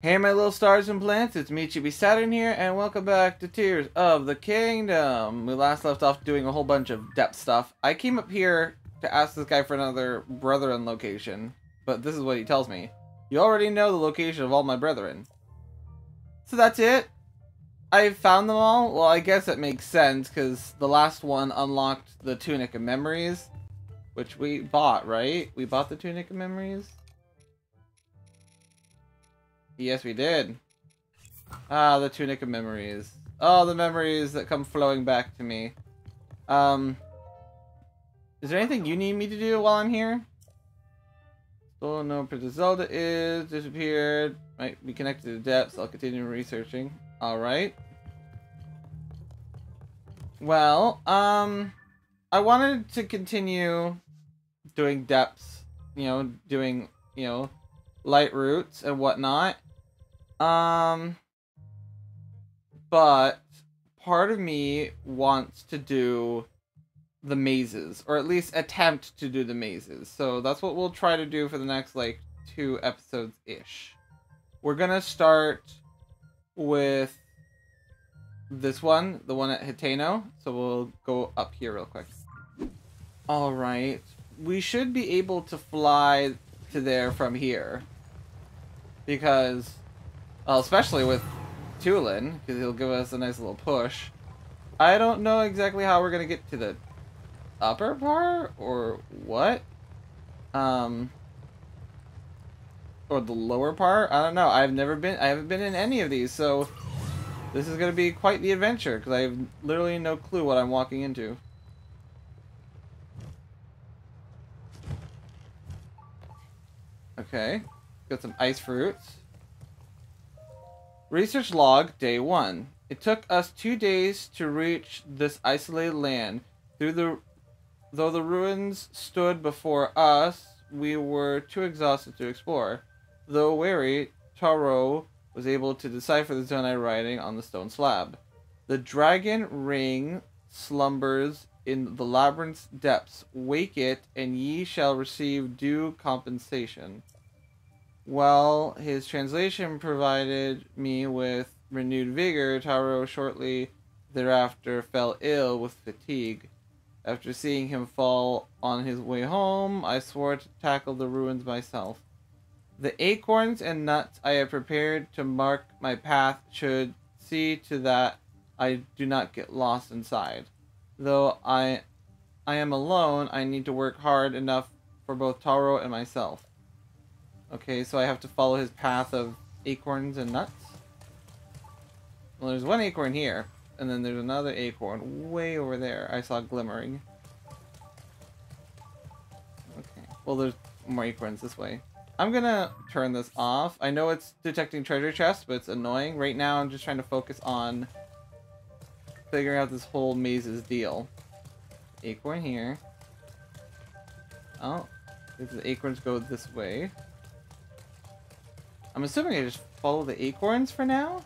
Hey my little stars and plants, it's me Chibi Saturn here, and welcome back to Tears of the Kingdom. We last left off doing a whole bunch of depth stuff. I came up here to ask this guy for another brethren location, but this is what he tells me. You already know the location of all my brethren. So that's it? I found them all? Well, I guess it makes sense, because the last one unlocked the Tunic of Memories, which we bought, right? We bought the Tunic of Memories? Yes, we did. Ah, the Tunic of Memories. Oh, the memories that come flowing back to me. Um, is there anything you need me to do while I'm here? Still no Princess Zelda is disappeared. Might be connected to the depths. I'll continue researching. Alright. Well, um, I wanted to continue doing depths, you know, doing, you know, light routes and whatnot. Um, but part of me wants to do the mazes, or at least attempt to do the mazes. So that's what we'll try to do for the next like two episodes ish. We're gonna start with this one, the one at Hateno. So we'll go up here real quick. All right, we should be able to fly to there from here because well, especially with Tulin, because he'll give us a nice little push. I don't know exactly how we're going to get to the upper part, or what. Um, or the lower part. I don't know. I've never been, I haven't been in any of these, so this is going to be quite the adventure, because I have literally no clue what I'm walking into. Okay. Got some ice fruits. Research log, day one. It took us two days to reach this isolated land. Through the, though the ruins stood before us, we were too exhausted to explore. Though wary, Taro was able to decipher the Zonai writing on the stone slab. The dragon ring slumbers in the labyrinth's depths. Wake it, and ye shall receive due compensation. While his translation provided me with renewed vigor, Taro shortly thereafter fell ill with fatigue. After seeing him fall on his way home, I swore to tackle the ruins myself. The acorns and nuts I had prepared to mark my path should see to that I do not get lost inside. Though I I am alone, I need to work hard enough for both Taro and myself. Okay, so I have to follow his path of acorns and nuts? Well, there's one acorn here, and then there's another acorn way over there. I saw glimmering. Okay, well there's more acorns this way. I'm gonna turn this off. I know it's detecting treasure chests, but it's annoying. Right now I'm just trying to focus on figuring out this whole mazes deal. Acorn here. Oh, if the acorns go this way. I'm assuming I just follow the acorns for now?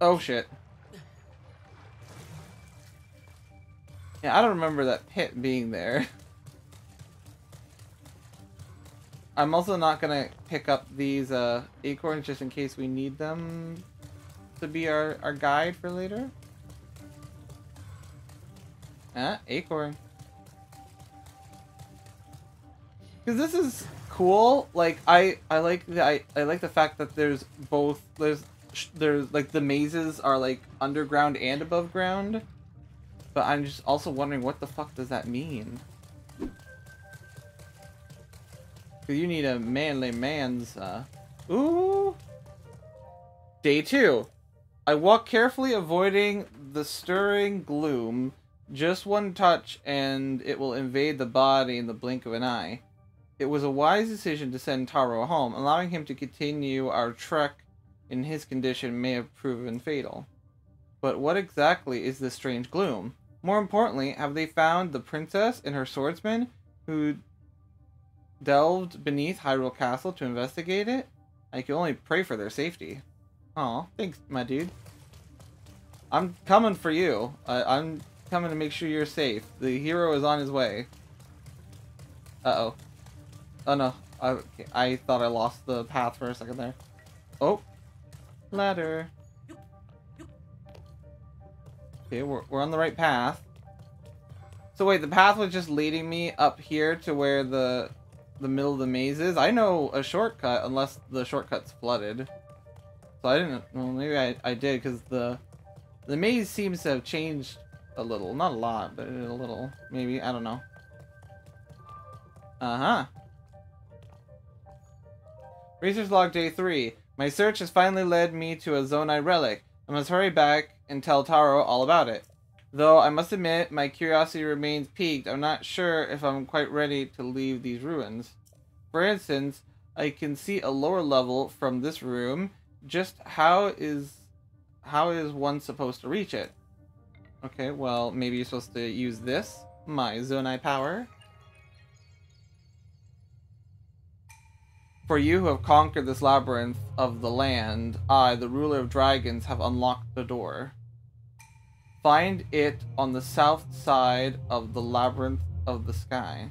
Oh shit. Yeah, I don't remember that pit being there. I'm also not gonna pick up these uh, acorns just in case we need them to be our, our guide for later. Ah, acorn. Because this is cool. Like I I like the I, I like the fact that there's both there's there's like the mazes are like underground and above ground. But I'm just also wondering what the fuck does that mean? Cause you need a manly man's uh Ooh Day two. I walk carefully avoiding the stirring gloom. Just one touch and it will invade the body in the blink of an eye. It was a wise decision to send Taro home. Allowing him to continue our trek in his condition may have proven fatal. But what exactly is this strange gloom? More importantly, have they found the princess and her swordsman who delved beneath Hyrule Castle to investigate it? I can only pray for their safety. Aw, thanks, my dude. I'm coming for you. I'm coming to make sure you're safe. The hero is on his way. Uh-oh. Oh, no. Okay, I thought I lost the path for a second there. Oh. Ladder. Okay, we're, we're on the right path. So wait, the path was just leading me up here to where the the middle of the maze is? I know a shortcut, unless the shortcut's flooded. So I didn't... Well, maybe I, I did, because the... The maze seems to have changed a little. Not a lot, but a little. Maybe. I don't know. Uh-huh. Research log day 3. My search has finally led me to a Zonai relic. I must hurry back and tell Taro all about it. Though I must admit, my curiosity remains piqued. I'm not sure if I'm quite ready to leave these ruins. For instance, I can see a lower level from this room. Just how is how is one supposed to reach it? Okay, well, maybe you're supposed to use this, my Zonai power. For you who have conquered this labyrinth of the land, I, the ruler of dragons, have unlocked the door. Find it on the south side of the labyrinth of the sky.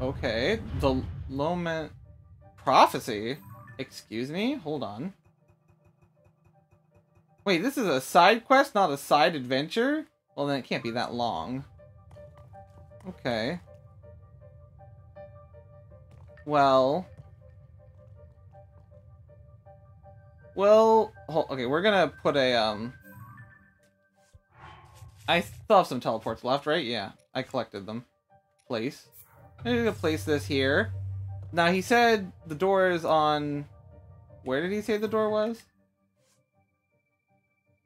Okay, the Lomei prophecy. Excuse me? Hold on. Wait, this is a side quest, not a side adventure? Well, then it can't be that long. Okay. Well... Well, okay, we're gonna put a, um... I still have some teleports left, right? Yeah, I collected them. Place. I'm gonna place this here. Now, he said the door is on... Where did he say the door was?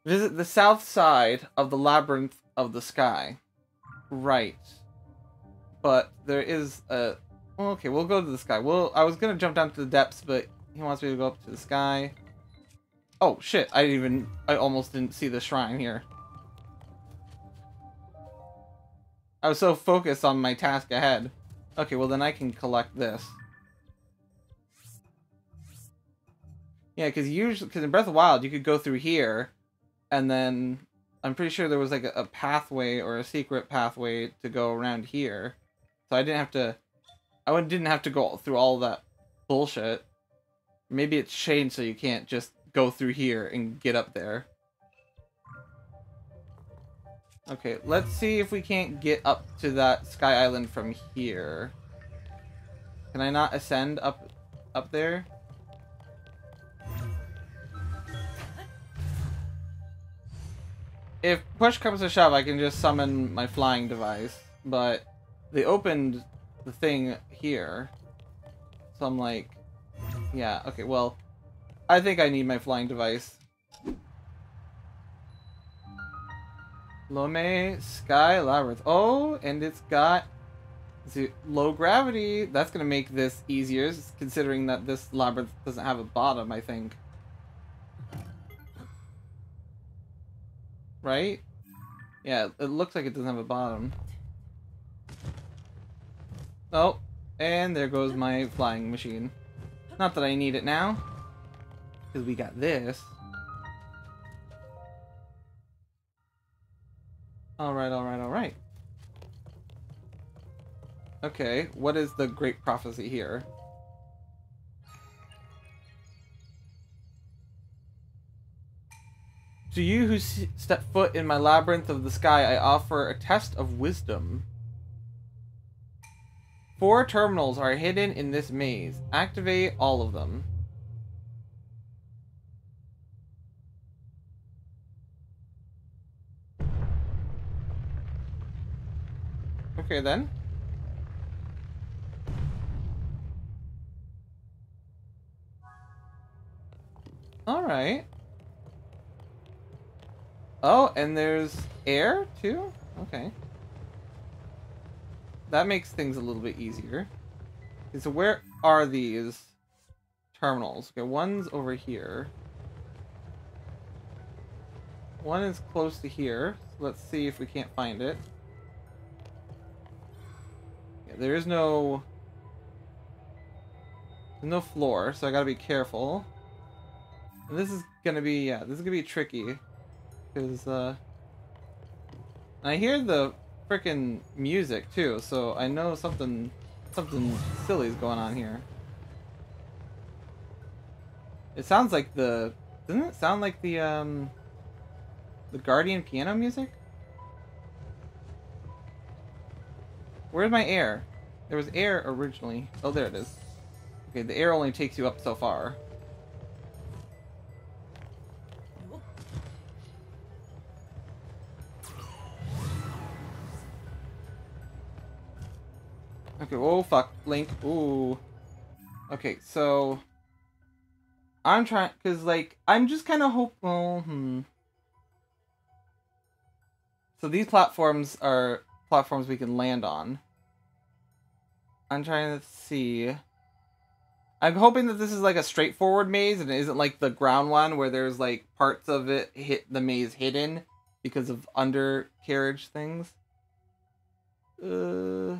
Visit the south side of the Labyrinth of the Sky. Right. But there is a... Okay, we'll go to the sky. Well, I was gonna jump down to the depths, but he wants me to go up to the sky. Oh, shit. I didn't even... I almost didn't see the shrine here. I was so focused on my task ahead. Okay, well then I can collect this. Yeah, because usually... Because in Breath of Wild, you could go through here, and then... I'm pretty sure there was like a, a pathway or a secret pathway to go around here. So I didn't have to... I didn't have to go through all that bullshit. Maybe it's changed so you can't just go through here and get up there. Okay, let's see if we can't get up to that Sky Island from here. Can I not ascend up up there? If push comes to shove, I can just summon my flying device, but they opened the thing here. So I'm like, yeah, okay, well, I think I need my flying device. Lomei Sky Labyrinth. Oh, and it's got low gravity. That's going to make this easier, considering that this labyrinth doesn't have a bottom, I think. Right? Yeah, it looks like it doesn't have a bottom. Oh, and there goes my flying machine. Not that I need it now. Because we got this. Alright, alright, alright. Okay, what is the great prophecy here? To you who step foot in my labyrinth of the sky, I offer a test of wisdom. Four terminals are hidden in this maze. Activate all of them. Okay then. Alright. Oh, and there's air too? Okay. That makes things a little bit easier. Okay, so where are these terminals? Okay, one's over here. One is close to here. So let's see if we can't find it. Yeah, there is no... No floor, so I gotta be careful. And this is gonna be, yeah, this is gonna be tricky. Because, uh... I hear the freaking music too, so I know something something silly is going on here. It sounds like the doesn't it sound like the um the Guardian piano music? Where's my air? There was air originally. Oh, there it is. Okay, the air only takes you up so far. Okay, oh fuck, Link, ooh. Okay, so... I'm trying, cause like, I'm just kind of hopeful. well, hmm. So these platforms are platforms we can land on. I'm trying to see. I'm hoping that this is like a straightforward maze and it isn't like the ground one where there's like parts of it hit the maze hidden because of undercarriage things. Uh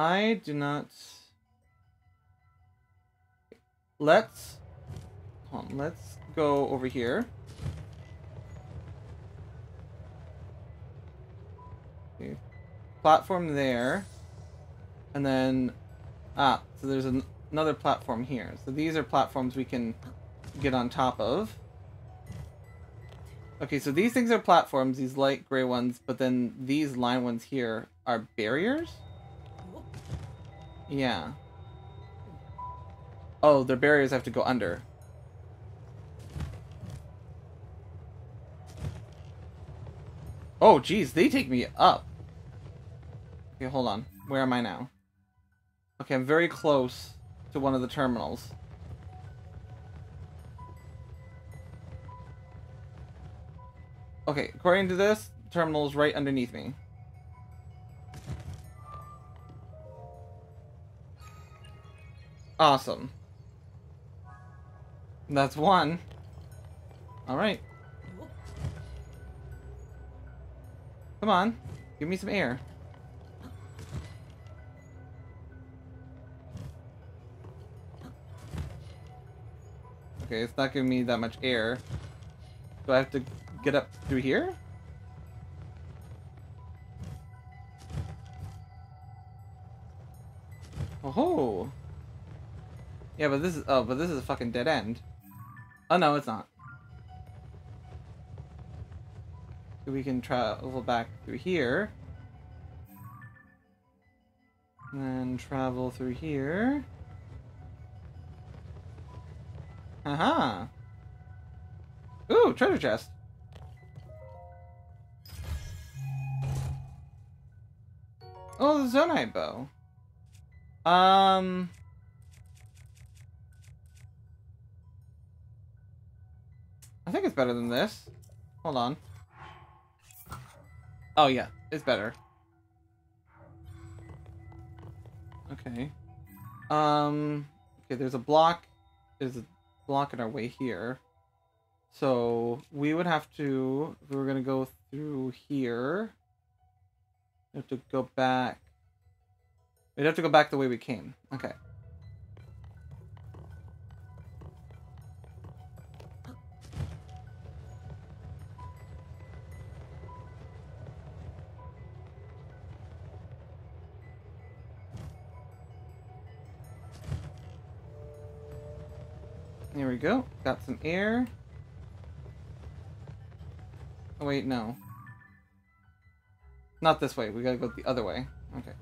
I do not let's on, let's go over here. Okay. Platform there. And then ah, so there's an, another platform here. So these are platforms we can get on top of. Okay, so these things are platforms, these light gray ones, but then these line ones here are barriers? Yeah. Oh, the barriers have to go under. Oh, geez, they take me up. Okay, hold on. Where am I now? Okay, I'm very close to one of the terminals. Okay, according to this, terminal is right underneath me. Awesome. That's one. Alright. Come on. Give me some air. Okay, it's not giving me that much air. Do I have to get up through here? Oh. Yeah, but this is oh, but this is a fucking dead end. Oh no, it's not. We can travel back through here. And then travel through here. Aha! Uh -huh. Ooh, treasure chest. Oh, the Zonaite bow. Um... I think it's better than this. Hold on. Oh, yeah. It's better. Okay. Um, okay, there's a block. There's a block in our way here. So, we would have to, if we were going to go through here, we have to go back. We'd have to go back the way we came. Okay. We go. Got some air. Oh, wait, no. Not this way. We gotta go the other way. Okay.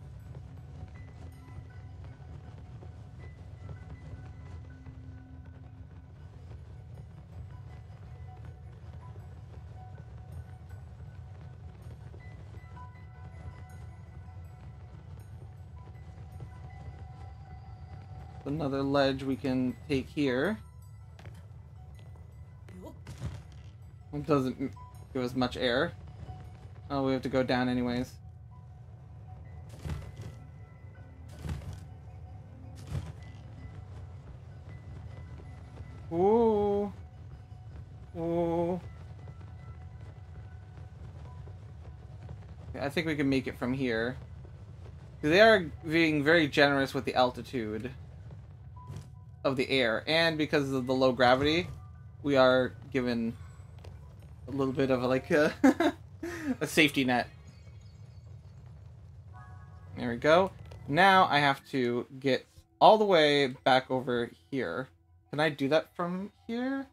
Another ledge we can take here. It doesn't give us much air. Oh, we have to go down anyways. Ooh. Ooh. I think we can make it from here. They are being very generous with the altitude. of the air, and because of the low gravity, we are given a little bit of like a, a safety net. There we go. Now I have to get all the way back over here. Can I do that from here?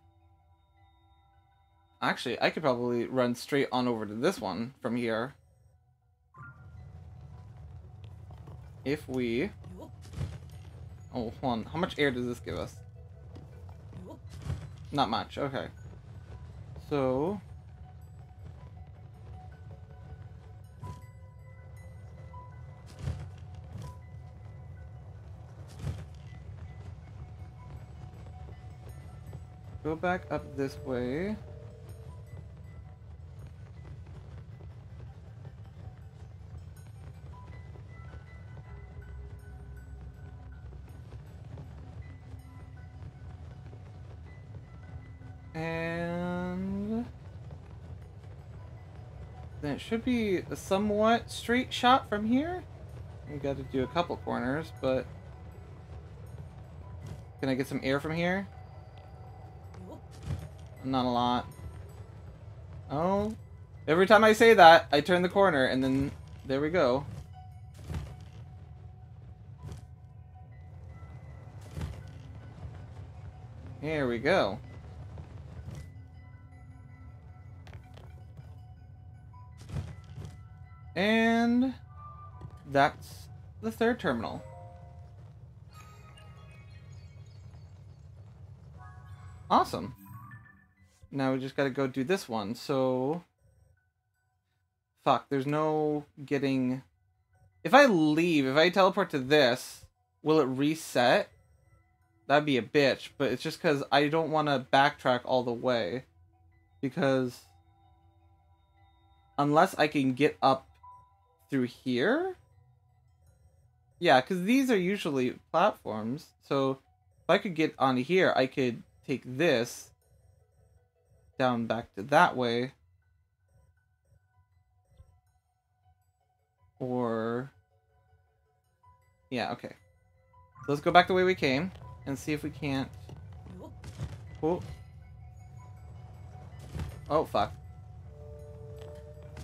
Actually, I could probably run straight on over to this one from here. If we... Oh, hold on. How much air does this give us? Not much. Okay. So... Go back up this way. Then it should be a somewhat straight shot from here. We got to do a couple corners, but can I get some air from here? Not a lot. Oh. Every time I say that, I turn the corner, and then there we go. Here we go. And that's the third terminal. Awesome. Now we just gotta go do this one, so... Fuck, there's no getting... If I leave, if I teleport to this, will it reset? That'd be a bitch, but it's just because I don't want to backtrack all the way. Because... Unless I can get up through here? Yeah, because these are usually platforms. So if I could get on here, I could take this down back to that way. Or... Yeah, okay. Let's go back the way we came and see if we can't... Oh. Oh, fuck.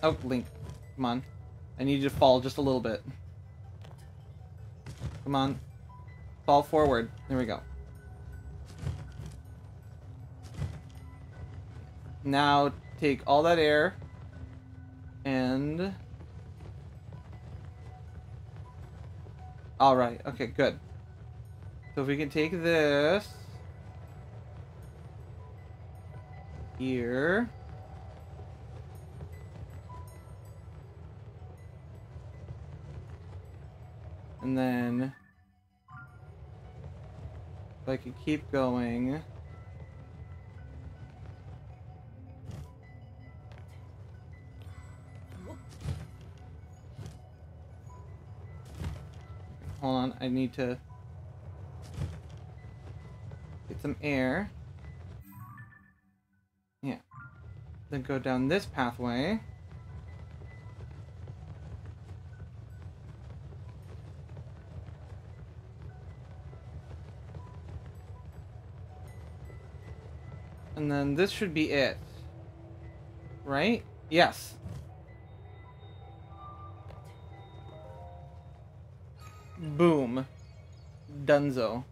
Oh, Link. Come on. I need you to fall just a little bit. Come on. Fall forward. There we go. Now take all that air and... Alright, okay, good. So if we can take this... Here... And then... If I could keep going... Hold on, I need to get some air. Yeah. Then go down this pathway. And then this should be it. Right? Yes. Boom. Dunzo.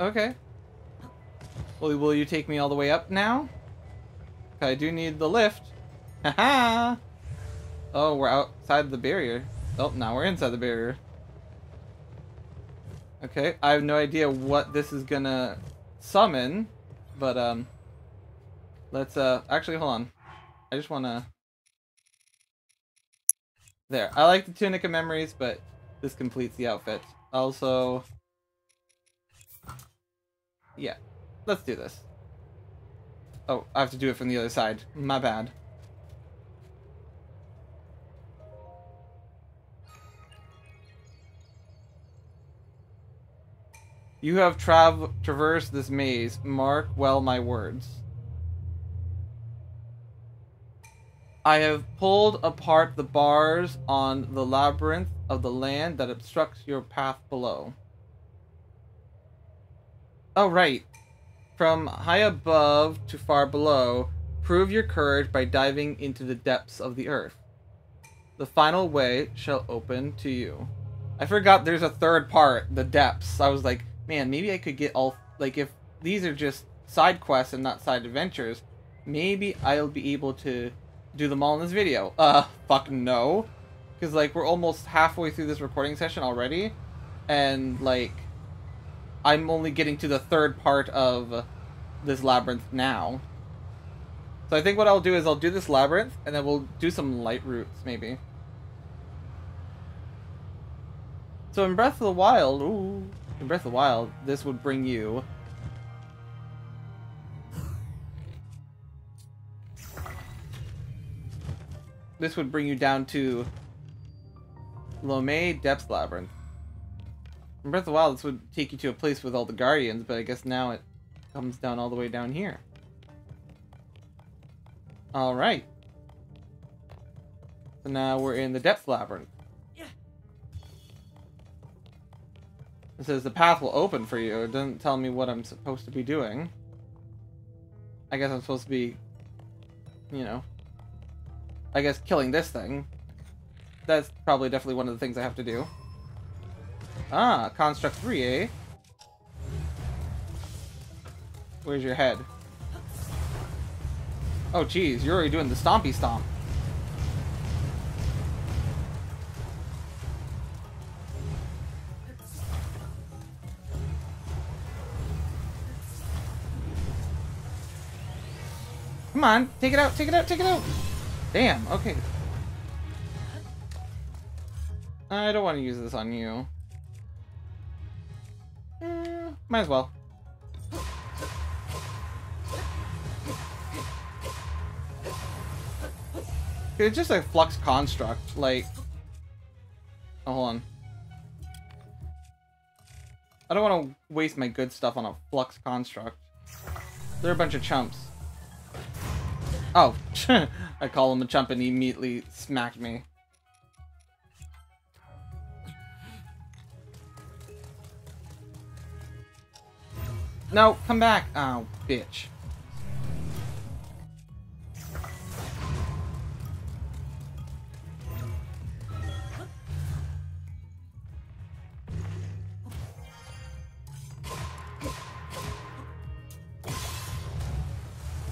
Okay. Well, will you take me all the way up now? I do need the lift. Haha! oh, we're outside the barrier. Oh, now we're inside the barrier. Okay, I have no idea what this is gonna summon, but um, let's uh, actually hold on. I just wanna. There, I like the tunic of memories, but this completes the outfit. Also, yeah, let's do this. Oh, I have to do it from the other side. My bad. You have trav- traversed this maze. Mark well my words. I have pulled apart the bars on the labyrinth of the land that obstructs your path below. Oh, right. From high above to far below, prove your courage by diving into the depths of the earth. The final way shall open to you. I forgot there's a third part, the depths. I was like, man, maybe I could get all like if these are just side quests and not side adventures, maybe I'll be able to do them all in this video. Uh, fuck no. Because, like, we're almost halfway through this recording session already, and, like, I'm only getting to the third part of this labyrinth now. So I think what I'll do is I'll do this labyrinth, and then we'll do some light routes, maybe. So in Breath of the Wild, ooh, in Breath of the Wild, this would bring you this would bring you down to Lomei Depths Labyrinth. In Breath of the Wild, this would take you to a place with all the Guardians, but I guess now it comes down all the way down here. Alright. So now we're in the Depths Labyrinth. Yeah. It says the path will open for you. It doesn't tell me what I'm supposed to be doing. I guess I'm supposed to be, you know, I guess killing this thing. That's probably definitely one of the things I have to do. Ah, Construct 3, eh? Where's your head? Oh, geez, you're already doing the stompy stomp. Come on, take it out, take it out, take it out! Damn, okay. I don't want to use this on you. Might as well. It's just a flux construct, like... Oh, hold on. I don't want to waste my good stuff on a flux construct. They're a bunch of chumps. Oh, I call him a chump and he immediately smacked me. No, come back. Oh, bitch.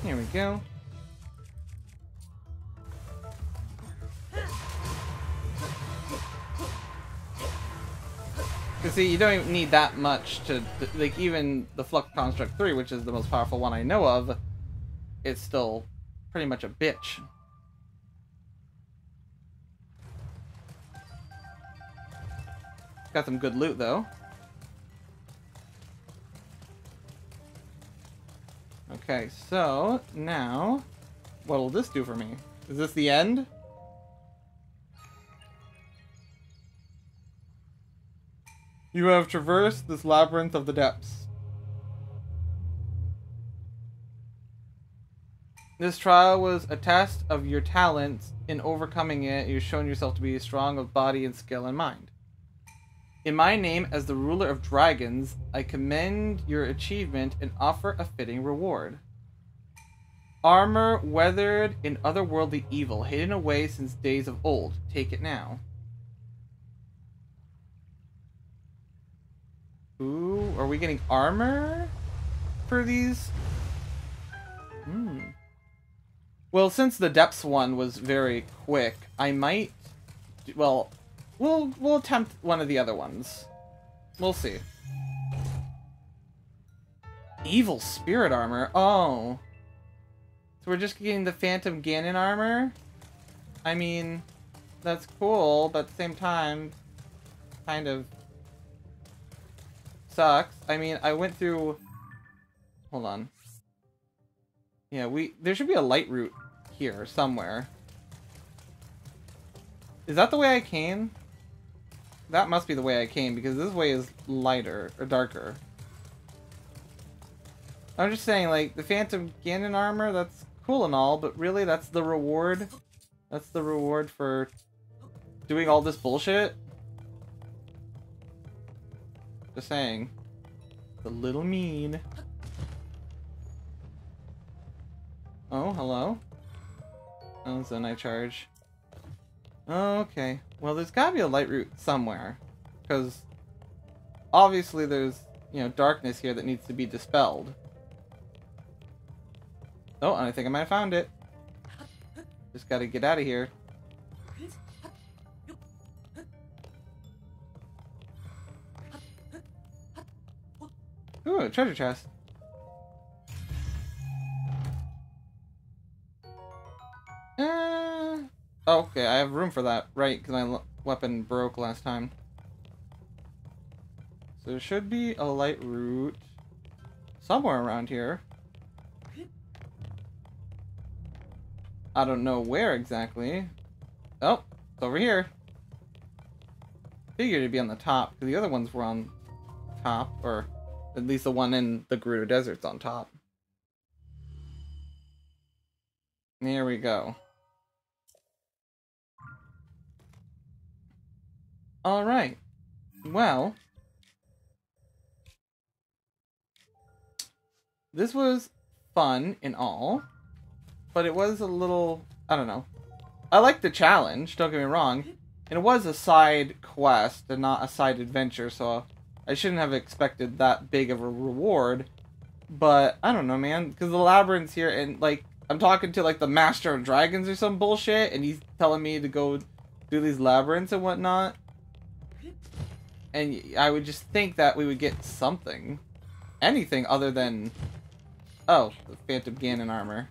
Here we go. See, you don't need that much to, like, even the Flux Construct 3, which is the most powerful one I know of, it's still pretty much a bitch. Got some good loot, though. Okay, so, now, what will this do for me? Is this the end? You have traversed this labyrinth of the depths. This trial was a test of your talents. In overcoming it, you've shown yourself to be strong of body and skill and mind. In my name, as the ruler of dragons, I commend your achievement and offer a fitting reward. Armor weathered in otherworldly evil, hidden away since days of old. Take it now. Ooh, are we getting armor for these? Hmm. Well, since the depths one was very quick, I might. Well, we'll we'll attempt one of the other ones. We'll see. Evil spirit armor. Oh. So we're just getting the Phantom Ganon armor? I mean, that's cool, but at the same time, kind of sucks. I mean, I went through... Hold on. Yeah, we... There should be a light route here somewhere. Is that the way I came? That must be the way I came, because this way is lighter, or darker. I'm just saying, like, the Phantom Ganon armor, that's cool and all, but really, that's the reward? That's the reward for doing all this bullshit? Just saying. The little mean. Oh, hello? Oh, Zonai charge. Okay. Well, there's gotta be a light route somewhere. Because obviously there's, you know, darkness here that needs to be dispelled. Oh, and I think I might have found it. Just gotta get out of here. Ooh, treasure chest. Uh, okay, I have room for that. Right, because my weapon broke last time. So there should be a light route somewhere around here. I don't know where exactly. Oh, it's over here. Figured it'd be on the top, because the other ones were on top, or at least the one in the Gerudo Desert's on top. There we go. Alright. Well. This was fun in all. But it was a little... I don't know. I like the challenge, don't get me wrong. And it was a side quest and not a side adventure, so I shouldn't have expected that big of a reward. But, I don't know, man. Because the labyrinth's here, and, like, I'm talking to, like, the Master of Dragons or some bullshit, and he's telling me to go do these labyrinths and whatnot. And I would just think that we would get something. Anything other than... Oh, the Phantom Ganon armor.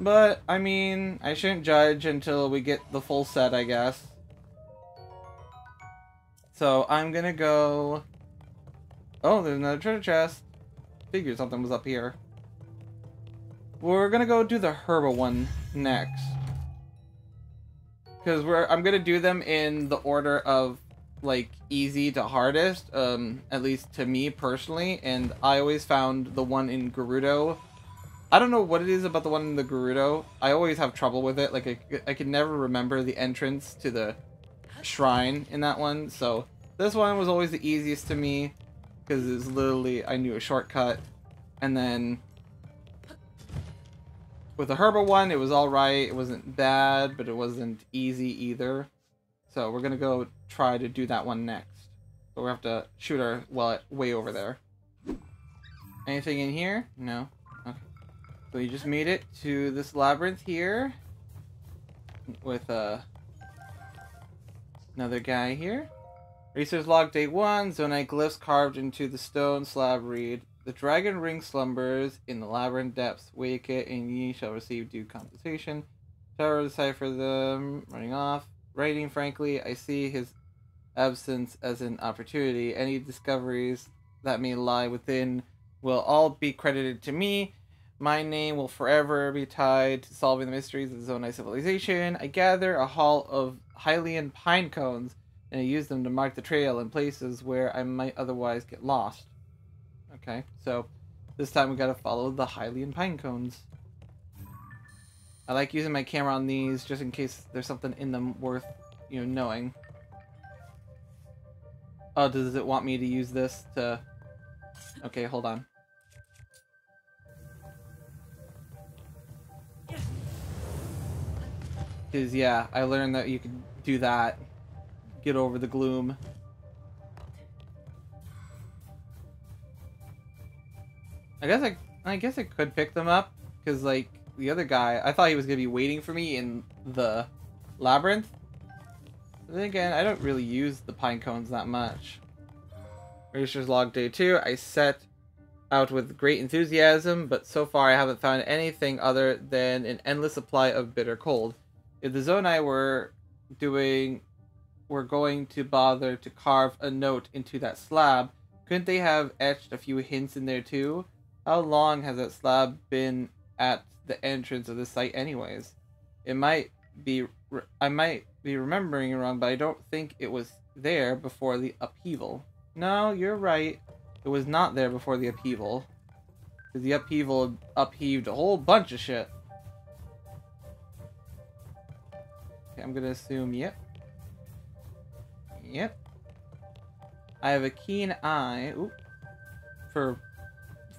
But, I mean, I shouldn't judge until we get the full set, I guess. So I'm gonna go... Oh, there's another treasure chest. Figured something was up here. We're gonna go do the Hebra one next. Because we're I'm gonna do them in the order of like easy to hardest, um, at least to me personally, and I always found the one in Gerudo. I don't know what it is about the one in the Gerudo. I always have trouble with it. Like I, I can never remember the entrance to the shrine in that one. So this one was always the easiest to me because it's literally I knew a shortcut. And then with the Hebra one, it was all right. It wasn't bad, but it wasn't easy either. So we're gonna go try to do that one next. But we have to shoot our well way over there. Anything in here? No. Okay. So you just made it to this labyrinth here with uh Another guy here. Research log day one. Zonai glyphs carved into the stone slab read. The dragon ring slumbers in the labyrinth depths. Wake it, and ye shall receive due compensation. Shall decipher them. Running off. Writing, frankly, I see his absence as an opportunity. Any discoveries that may lie within will all be credited to me. My name will forever be tied to solving the mysteries of the Zonai civilization. I gather a hall of Hylian pine cones and I use them to mark the trail in places where I might otherwise get lost. Okay, so this time we gotta follow the Hylian pine cones. I like using my camera on these just in case there's something in them worth, you know, knowing. Oh, does it want me to use this to... Okay, hold on. Because, yeah, I learned that you could do that. Get over the gloom. I guess I, I guess I could pick them up. Because, like, the other guy, I thought he was going to be waiting for me in the labyrinth. But then again, I don't really use the pine cones that much. Research log day two. I set out with great enthusiasm, but so far I haven't found anything other than an endless supply of bitter cold. If the Zonai were doing, were going to bother to carve a note into that slab, couldn't they have etched a few hints in there too? How long has that slab been at the entrance of the site anyways? It might be, I might be remembering it wrong, but I don't think it was there before the upheaval. No, you're right. It was not there before the upheaval. The upheaval upheaved a whole bunch of shit. I'm gonna assume, yep. Yep. I have a keen eye. For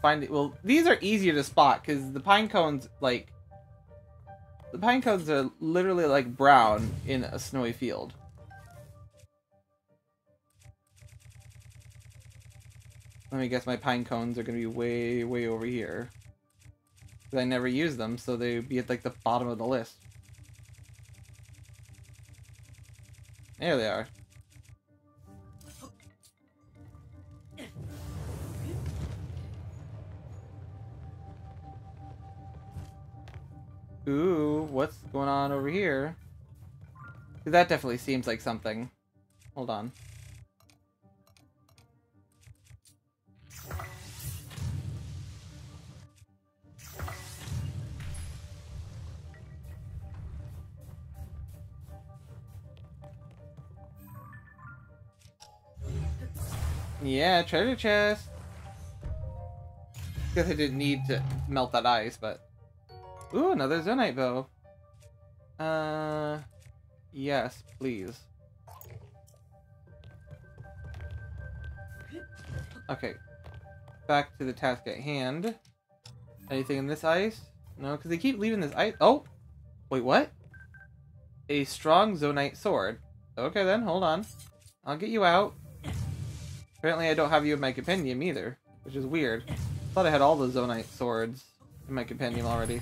finding. Well, these are easier to spot because the pine cones, like, the pine cones are literally like brown in a snowy field. Let me guess my pine cones are going to be way, way over here. Because I never use them, so they would be at like the bottom of the list. There they are. Ooh, what's going on over here? That definitely seems like something. Hold on. Yeah, treasure chest. Guess I didn't need to melt that ice, but... Ooh, another Zonaite bow. Uh... Yes, please. Okay. Back to the task at hand. Anything in this ice? No, because they keep leaving this ice. Oh! Wait, what? A strong Zonaite sword. Okay then, hold on. I'll get you out. Apparently I don't have you in my compendium either, which is weird. I thought I had all the Zonaite swords in my compendium already.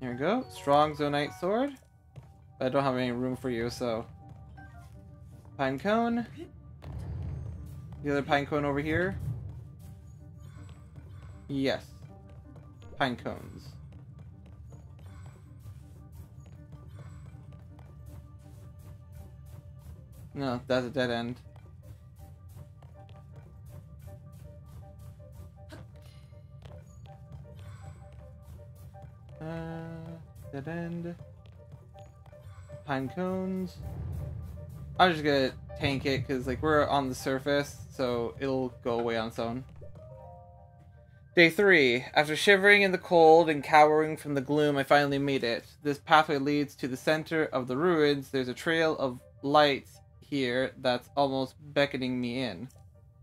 Here we go. Strong Zonaite sword. But I don't have any room for you, so... Pine cone. The other pine cone over here. Yes. Pine cones. No, that's a dead end. Uh, dead end. Pine cones. I'm just gonna tank it because like we're on the surface, so it'll go away on its own. Day 3. After shivering in the cold and cowering from the gloom, I finally made it. This pathway leads to the center of the ruins. There's a trail of light here that's almost beckoning me in.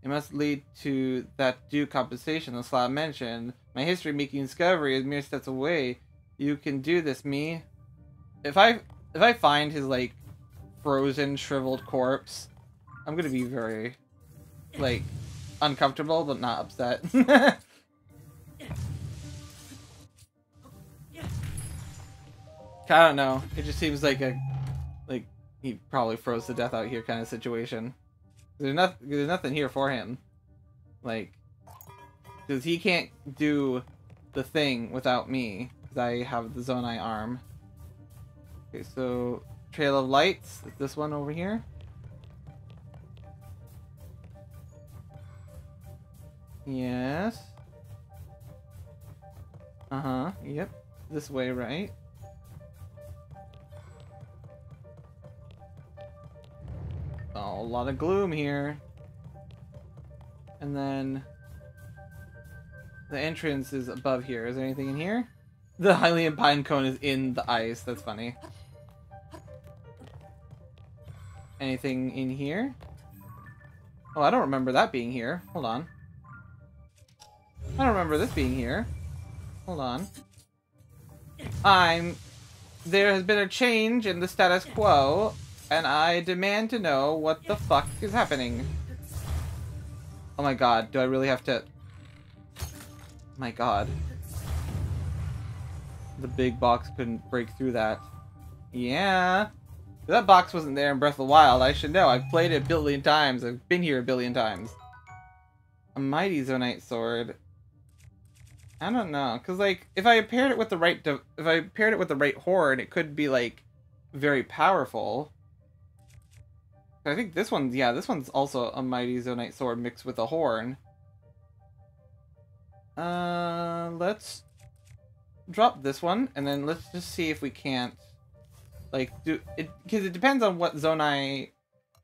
It must lead to that due compensation the Slab mentioned. My history-making discovery is mere steps away. You can do this, me. If I if I find his like frozen, shriveled corpse, I'm gonna be very like uncomfortable, but not upset. I don't know. It just seems like a he probably froze to death out here kind of situation. There's nothing. There's nothing here for him. Like, because he can't do the thing without me. Because I have the Zonai arm. Okay, so Trail of Lights. This one over here? Yes. Uh-huh. Yep. This way, right? Oh, a lot of gloom here. And then the entrance is above here. Is there anything in here? The Hylian pine cone is in the ice. That's funny. Anything in here? Oh, I don't remember that being here. Hold on. I don't remember this being here. Hold on. I'm... There has been a change in the status quo and I demand to know what the fuck is happening. Oh my god, do I really have to... My god. The big box couldn't break through that. Yeah. If that box wasn't there in Breath of the Wild, I should know. I've played it a billion times. I've been here a billion times. A mighty Zonaite sword. I don't know, cause like if I paired it with the right, if I paired it with the right horn, it could be like very powerful. I think this one's, yeah, this one's also a Mighty Zonaite Sword mixed with a horn. Uh, let's drop this one, and then let's just see if we can't, like, do it because it depends on what Zonai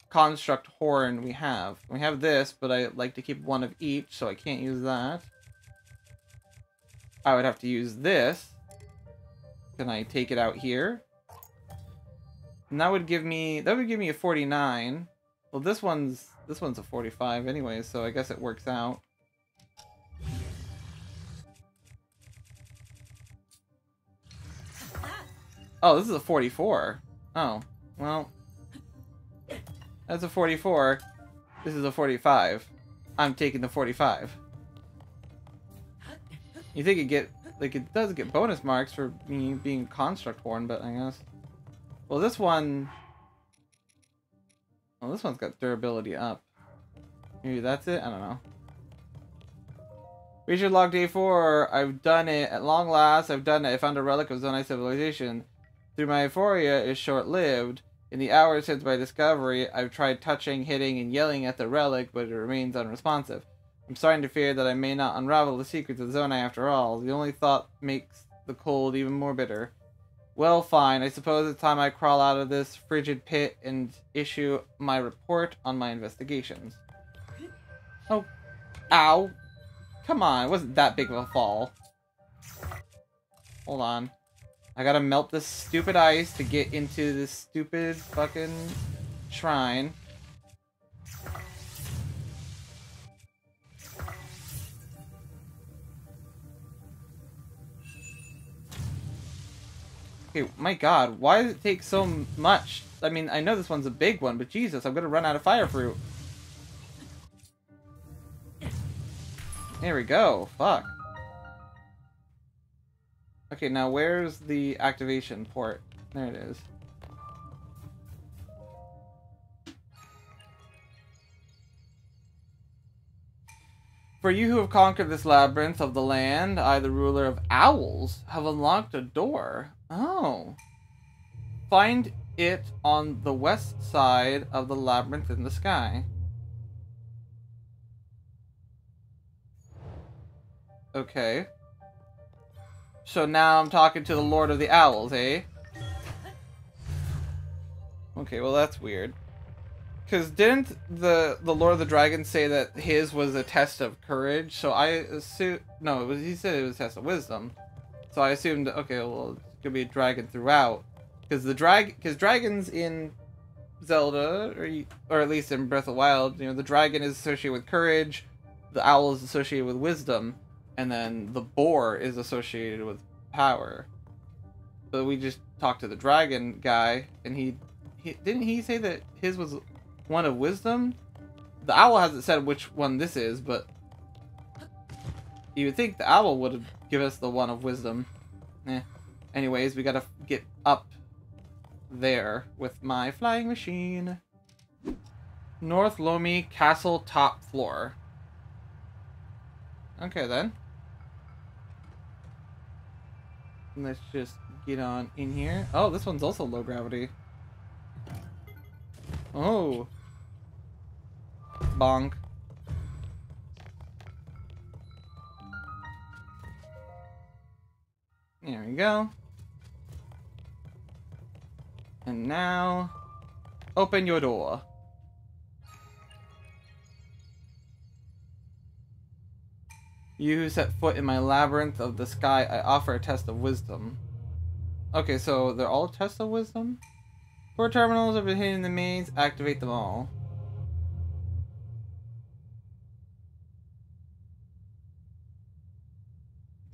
construct horn we have. We have this, but I like to keep one of each, so I can't use that. I would have to use this. Can I take it out here? And that would give me that would give me a 49. Well, this one's this one's a 45 anyway, so I guess it works out. Oh, this is a 44. Oh, well. That's a 44. This is a 45. I'm taking the 45. You think it get like it does get bonus marks for me being construct horn, but I guess. Well, this one. Well, this one's got durability up. Maybe that's it. I don't know. We should log day four. I've done it at long last. I've done it. I found a relic of Zonai civilization. Through my euphoria is short-lived. In the hours since my discovery, I've tried touching, hitting, and yelling at the relic, but it remains unresponsive. I'm starting to fear that I may not unravel the secrets of Zonai after all. The only thought makes the cold even more bitter. Well, fine. I suppose it's time I crawl out of this frigid pit and issue my report on my investigations. Oh. Ow. Come on, it wasn't that big of a fall. Hold on. I gotta melt this stupid ice to get into this stupid fucking shrine. Okay, my god, why does it take so much? I mean, I know this one's a big one, but Jesus, I'm gonna run out of fire fruit. There we go, fuck. Okay, now where's the activation port? There it is. For you who have conquered this labyrinth of the land, I, the ruler of owls, have unlocked a door. Oh. Find it on the west side of the labyrinth in the sky. Okay. So now I'm talking to the Lord of the Owls, eh? Okay, well that's weird. Because didn't the the Lord of the Dragons say that his was a test of courage? So I assume no, it was he said it was a test of wisdom. So I assumed okay, well gonna be a dragon throughout, because the drag because dragons in Zelda or or at least in Breath of the Wild, you know, the dragon is associated with courage, the owl is associated with wisdom and then the boar is associated with power. But we just talked to the dragon guy, and he, he didn't he say that his was one of wisdom. The owl hasn't said which one this is, but you would think the owl would give us the one of wisdom. Eh. Anyways, we gotta get up there with my flying machine. North Lomei Castle top floor. Okay then. Let's just get on in here. Oh, this one's also low gravity. Oh. Bonk. There we go. And now, open your door. You who set foot in my labyrinth of the sky, I offer a test of wisdom. Okay, so they're all tests of wisdom? Four terminals have been hidden in the maze. Activate them all.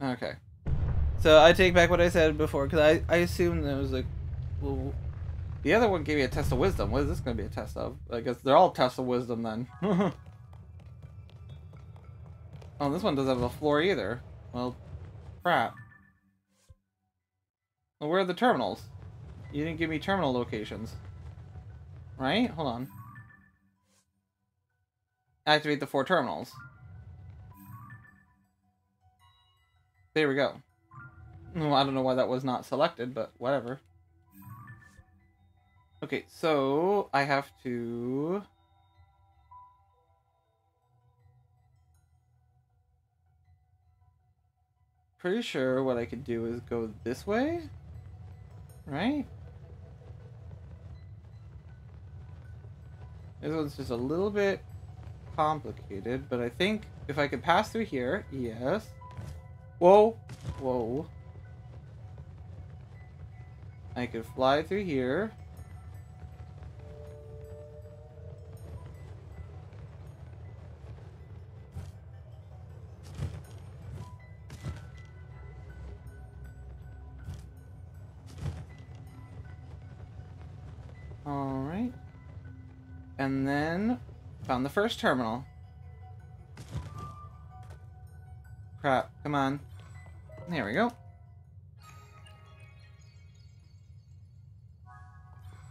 Okay. So I take back what I said before, because I, I assumed there was like... Well, the other one gave me a test of wisdom. What is this going to be a test of? I guess they're all tests of wisdom then. Oh, this one doesn't have a floor either. Well, crap. Well, where are the terminals? You didn't give me terminal locations. Right? Hold on. Activate the four terminals. There we go. Well, I don't know why that was not selected, but whatever. Okay, so I have to... pretty sure what I could do is go this way. Right? This one's just a little bit complicated, but I think if I could pass through here, yes. Whoa, whoa. I could fly through here. And then found the first terminal. Crap, come on. There we go.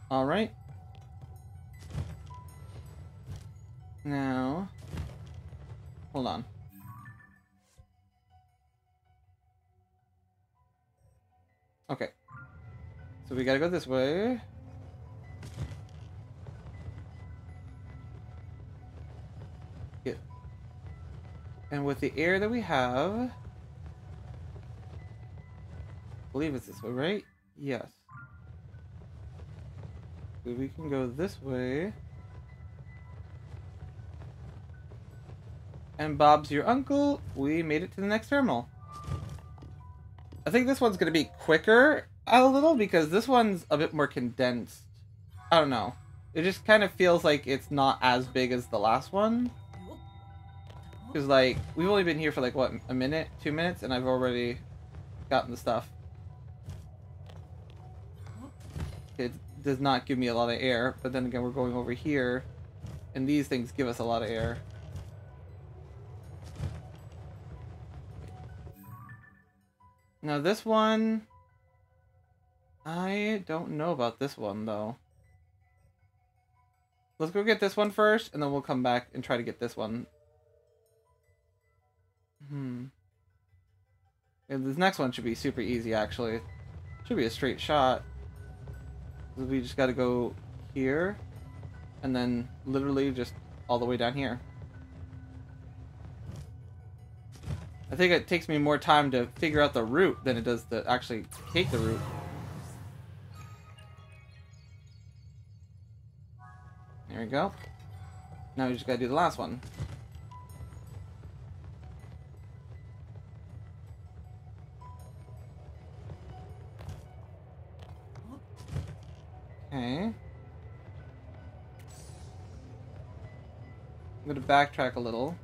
Alright. Now, hold on. Okay. So we gotta go this way. And with the air that we have, I believe it's this way, right? Yes. We can go this way. And Bob's your uncle. We made it to the next terminal. I think this one's going to be quicker a little because this one's a bit more condensed. I don't know. It just kind of feels like it's not as big as the last one. Because, like, we've only been here for, like, what, a minute? Two minutes? And I've already gotten the stuff. It does not give me a lot of air, but then again, we're going over here, and these things give us a lot of air. Now this one, I don't know about this one though. Let's go get this one first, and then we'll come back and try to get this one. Hmm. And this next one should be super easy, actually. Should be a straight shot. We just gotta go here, and then literally just all the way down here. I think it takes me more time to figure out the route than it does to actually take the route. There we go. Now we just gotta do the last one. Okay. I'm gonna backtrack a little.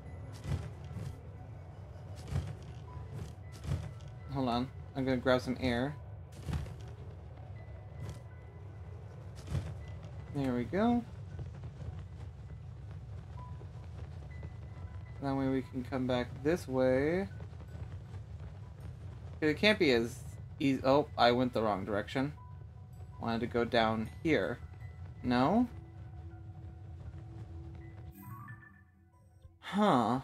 Hold on. I'm gonna grab some air. There we go. That way we can come back this way. It can't be as easy. Oh, I went the wrong direction. Wanted to go down here. No? Huh.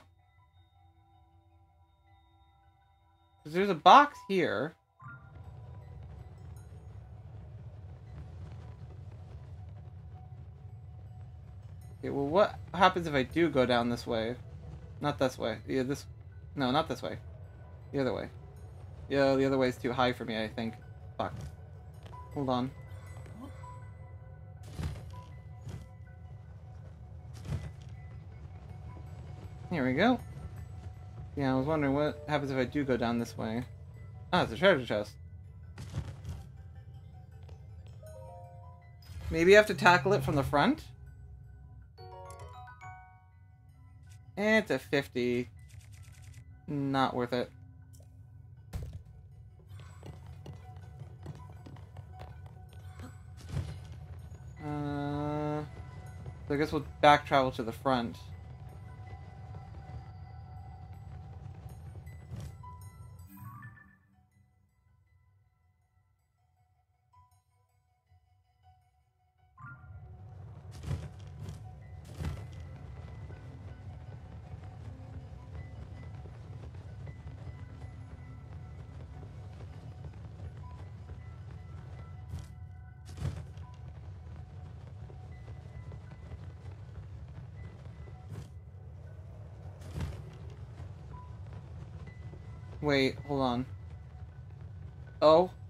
Because there's a box here. Okay, well what happens if I do go down this way? Not this way. Yeah, this... No, not this way. The other way. Yeah, the other way is too high for me, I think. Fuck. Hold on. Here we go. Yeah, I was wondering what happens if I do go down this way. Ah, it's a treasure chest. Maybe I have to tackle it from the front? It's a 50. Not worth it. Uh, so I guess we'll back travel to the front.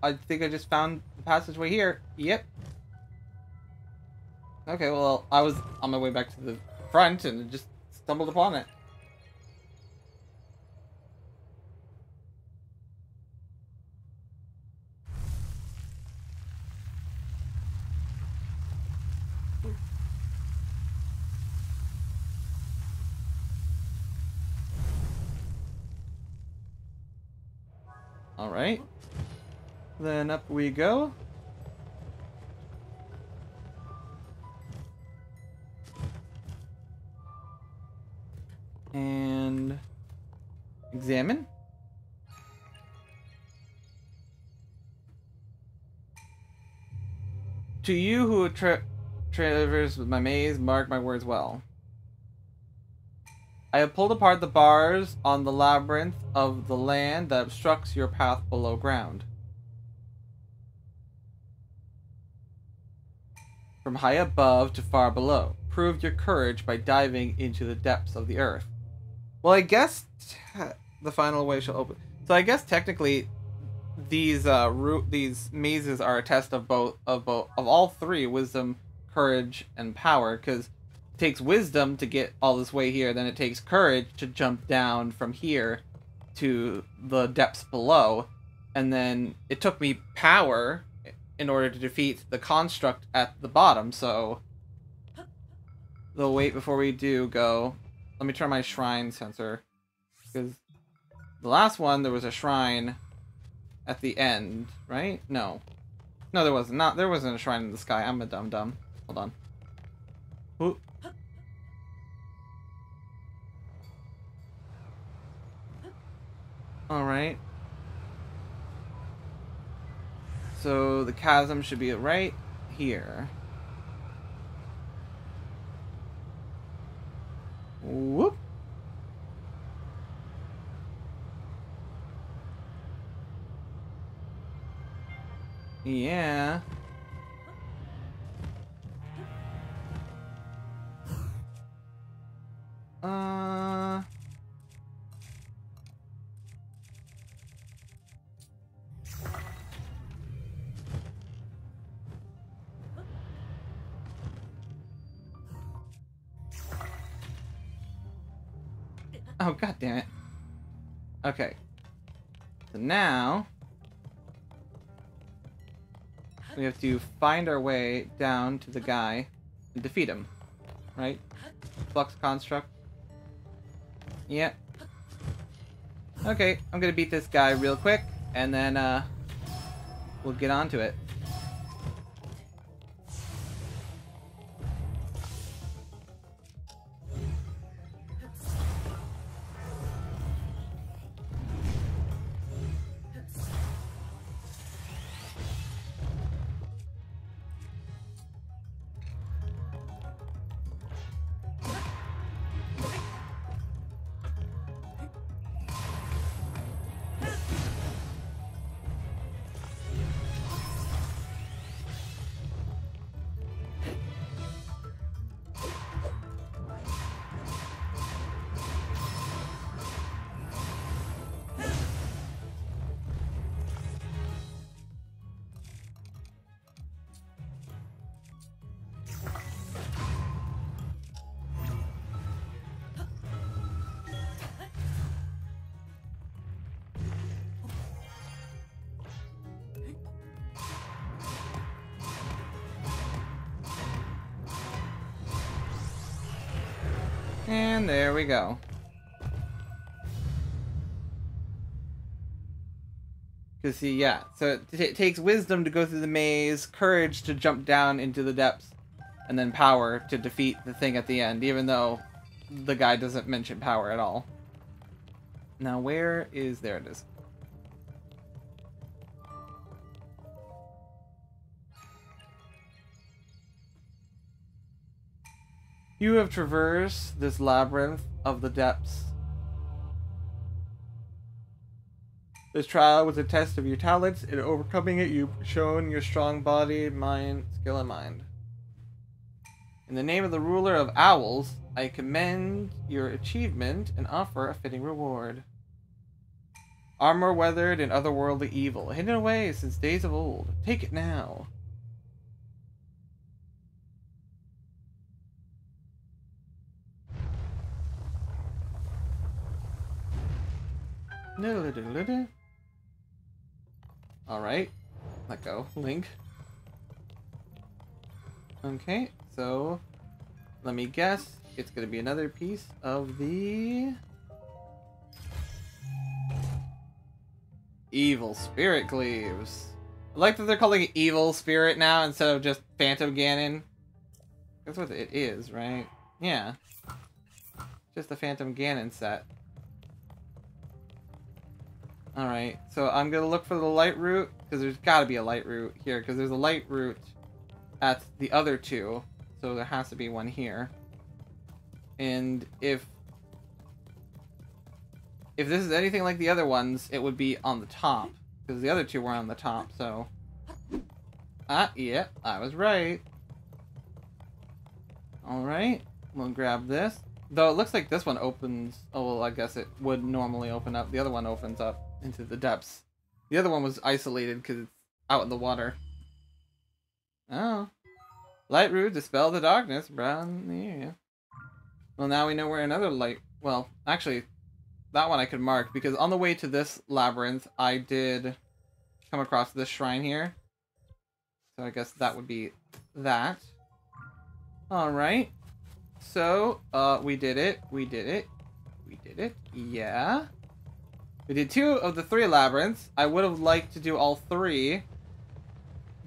I think I just found the passageway here. Yep. Okay, well, I was on my way back to the front and just stumbled upon it. We go. And examine. To you who tra traverse with my maze, mark my words well. I have pulled apart the bars on the labyrinth of the land that obstructs your path below ground. From high above to far below, prove your courage by diving into the depths of the earth. Well, I guess the final way shall open. So I guess technically, these uh root these mazes are a test of both of both of all three wisdom, courage, and power because it takes wisdom to get all this way here, then it takes courage to jump down from here to the depths below, and then it took me power in order to defeat the construct at the bottom, so the wait before we do go. Let me turn my shrine sensor. Because the last one there was a shrine at the end, right? No. No, there wasn't. Not there wasn't a shrine in the sky. I'm a dumb dumb. Hold on. Ooh. Alright. So the chasm should be right here. Whoop. Yeah. Uh... Oh, god damn it. Okay. So now... We have to find our way down to the guy and defeat him. Right? Flux construct. Yep. Okay, I'm gonna beat this guy real quick, and then, uh, we'll get on to it. And there we go. Cause see, yeah. So it, it takes wisdom to go through the maze, courage to jump down into the depths, and then power to defeat the thing at the end, even though the guy doesn't mention power at all. Now where is... there it is. You have traversed this labyrinth of the depths. This trial was a test of your talents. In overcoming it, you've shown your strong body, mind, skill, and mind. In the name of the ruler of owls, I commend your achievement and offer a fitting reward. Armor weathered and otherworldly evil, hidden away since days of old. Take it now. Alright. Let go. Link. Okay, so let me guess. It's gonna be another piece of the Evil Spirit Greaves. I like that they're calling it Evil Spirit now instead of just Phantom Ganon. That's what it is, right? Yeah. Just the Phantom Ganon set. Alright, so I'm gonna look for the light root, because there's gotta be a light root here, because there's a light root at the other two, so there has to be one here. And if if this is anything like the other ones, it would be on the top, because the other two were on the top, so... Ah, yeah, I was right. Alright, we'll grab this. Though it looks like this one opens... Oh, well, I guess it would normally open up. The other one opens up into the depths. The other one was isolated because it's out in the water. Oh. Light root, dispel the darkness, brown yeah. Well, now we know where another light... Well, actually, that one I could mark, because on the way to this labyrinth, I did come across this shrine here. So I guess that would be that. Alright. So, uh, we did it. We did it. We did it. Yeah. We did two of the three labyrinths. I would have liked to do all three,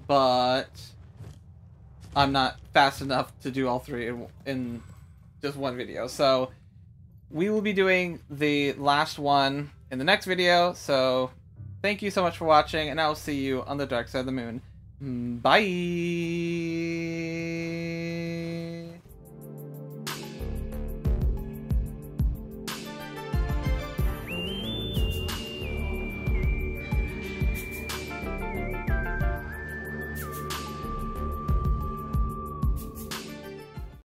but I'm not fast enough to do all three in, in just one video. So we will be doing the last one in the next video. So thank you so much for watching, and I will see you on the dark side of the moon. Mm, bye!